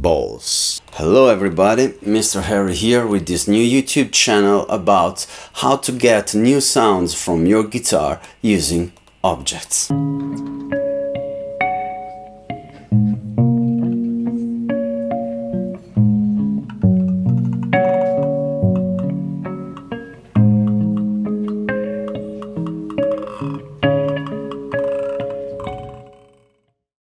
balls. Hello everybody, Mr. Henry here with this new YouTube channel about how to get new sounds from your guitar using objects.